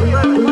Woo!